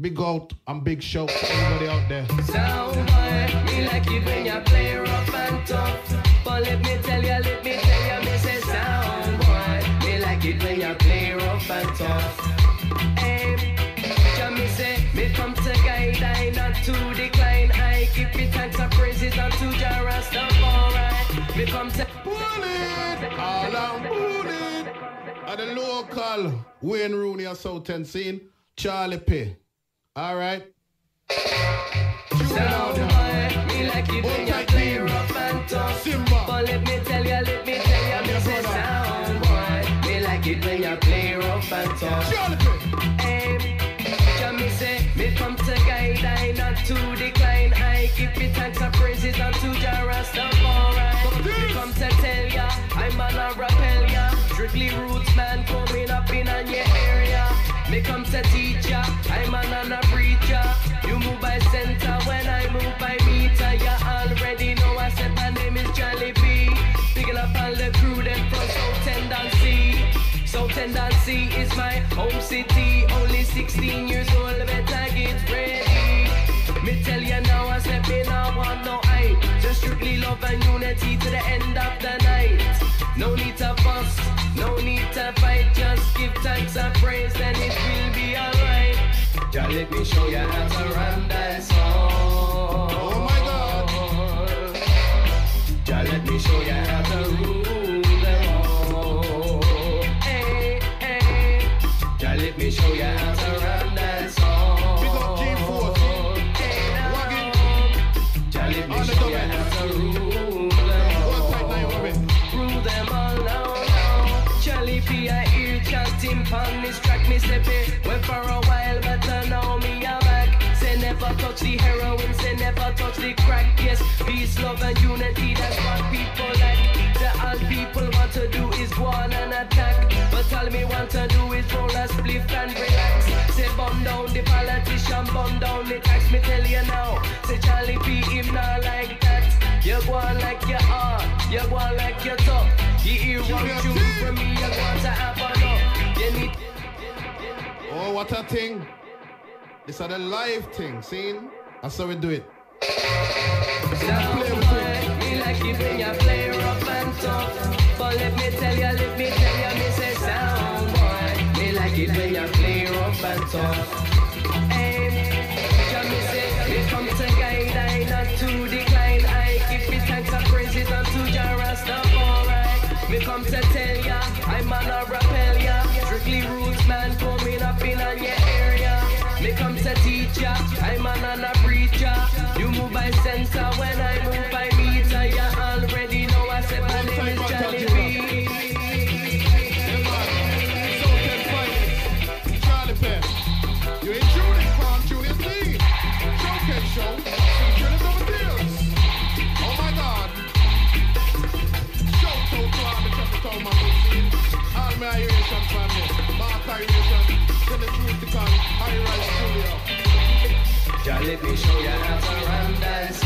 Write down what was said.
Big out and big shout to everybody out there. Sound boy, me like it when you play rough and tough. But let me tell you, let me tell you, me say sound boy, me like it when you play rough and tough. Hey, me say, me come to guide, I not to decline. I give me thanks and praises unto Jah Rastafari. Me come to Pull it, all out, pull it. At the local Wayne Rooney and South End scene, Charlie P. All right. sound boy, me like it when you play rough and tough. Simba. But let me tell you, let me tell you, me say sound boy, me like it when you play rough and tough. Charlie P. Can me say, me come to guide, I not to decline. I give me thanks and praises unto Jah Rastafari. Me come to tell ya, I'm an a rappel ya. Strictly roots man coming up in on your area. Me come to teach ya, Tendency is my home city. Only 16 years old, better get ready. Me tell you now, I said me now want no hype. Just strictly love and unity to the end of the night. No need to fuss, no need to fight. Just give thanks and praise, then it will be alright. Just let me show you how to run that song. Chanting on this track, me stepping. Went for a while, but uh, now me a back. Say never touch the heroin, say never touch the crack. Yes, peace, love, and unity, that's what people like. The all people want to do is go on and attack. But all me want to do is roll a spliff and relax. Say bomb down the politician, bomb down the tax. Me tell you now, say Charlie P, him not like that. You go on like you are, you go on like you're tough. You hear one Junior What a thing. This are the live thing, see? That's how we do it. sound Play with it. Me like it when you play rough and tough. But let me tell you, let me tell you, me say sound boy. Me like it when you play rough and tough. Aim. Can me say, me come to guide, I not to decline. I give me thanks and praises unto Jah Rastafari. Me come to tell ya, I'm an a rappel ya. Strictly coming up in your area. Me come to teach ya, I'm an an a preacher. You move by sensor when I move اهل پیشه هم دست